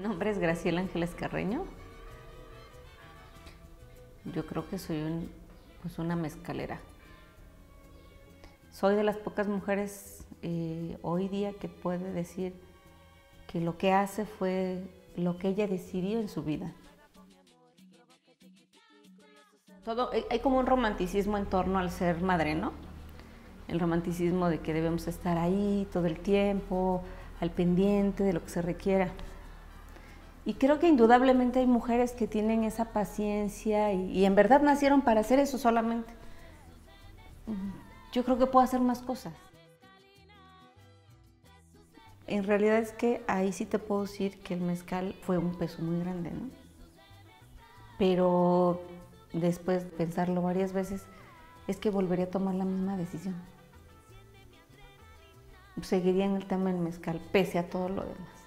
nombre es Graciela Ángeles Carreño. Yo creo que soy un, pues una mezcalera. Soy de las pocas mujeres eh, hoy día que puede decir que lo que hace fue lo que ella decidió en su vida. Todo, hay como un romanticismo en torno al ser madre, ¿no? El romanticismo de que debemos estar ahí todo el tiempo, al pendiente de lo que se requiera. Y creo que indudablemente hay mujeres que tienen esa paciencia y, en verdad nacieron para hacer eso solamente. Yo creo que puedo hacer más cosas. En realidad es que ahí sí te puedo decir que el mezcal fue un peso muy grande, ¿no? Pero después de pensarlo varias veces, es que volvería a tomar la misma decisión. Seguiría en el tema del mezcal, pese a todo lo demás.